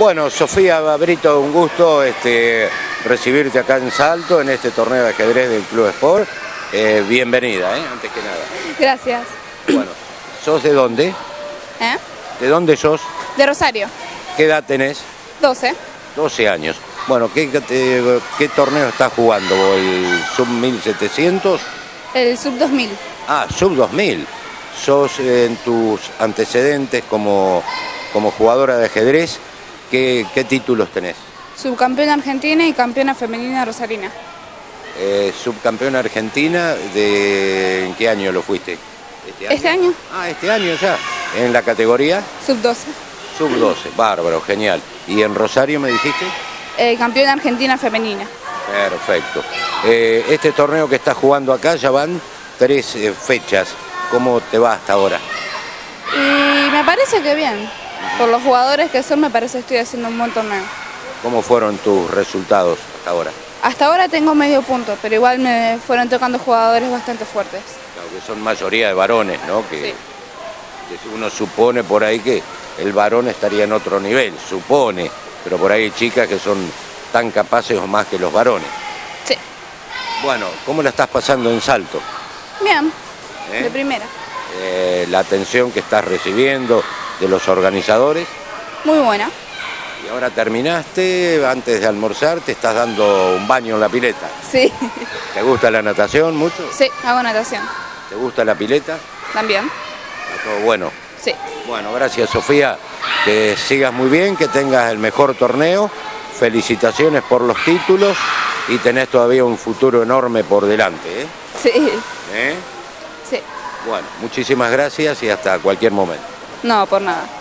Bueno, Sofía Brito, un gusto este, recibirte acá en Salto, en este torneo de ajedrez del Club Sport. Eh, bienvenida, ¿eh? antes que nada. Gracias. Bueno, ¿sos de dónde? ¿Eh? ¿De dónde sos? De Rosario, ¿Qué edad tenés? 12. 12 años. Bueno, ¿qué, qué, qué torneo estás jugando? ¿El Sub 1700? El sub 2000. Ah, Sub 2000. ¿Sos eh, en tus antecedentes como, como jugadora de ajedrez? ¿Qué, qué títulos tenés? Subcampeona argentina y campeona femenina rosarina. Eh, subcampeona argentina, de ¿en qué año lo fuiste? ¿Este año? Ah, este año ya. ¿En la categoría? Sub 12. Sub 12, bárbaro, genial. ¿Y en Rosario me dijiste? Eh, campeona argentina femenina. Perfecto. Eh, este torneo que estás jugando acá ya van tres eh, fechas. ¿Cómo te va hasta ahora? Y me parece que bien. Por los jugadores que son, me parece que estoy haciendo un buen torneo. ¿Cómo fueron tus resultados hasta ahora? Hasta ahora tengo medio punto, pero igual me fueron tocando jugadores bastante fuertes. Claro, que son mayoría de varones, ¿no? Que, Sí. que uno supone por ahí que el varón estaría en otro nivel, supone, pero por ahí hay chicas que son tan capaces o más que los varones. Sí. Bueno, ¿cómo la estás pasando en Salto? Bien, ¿Eh? de primera. Eh, la atención que estás recibiendo de los organizadores. Muy buena. Y ahora terminaste, antes de almorzar te estás dando un baño en la pileta. Sí. ¿Te gusta la natación mucho? Sí, hago natación. ¿Te gusta la pileta? También. Está todo bueno. Sí. Bueno, gracias Sofía. Que sigas muy bien, que tengas el mejor torneo. Felicitaciones por los títulos y tenés todavía un futuro enorme por delante. ¿eh? Sí. ¿Eh? Sí. Bueno, muchísimas gracias y hasta cualquier momento. No, por nada.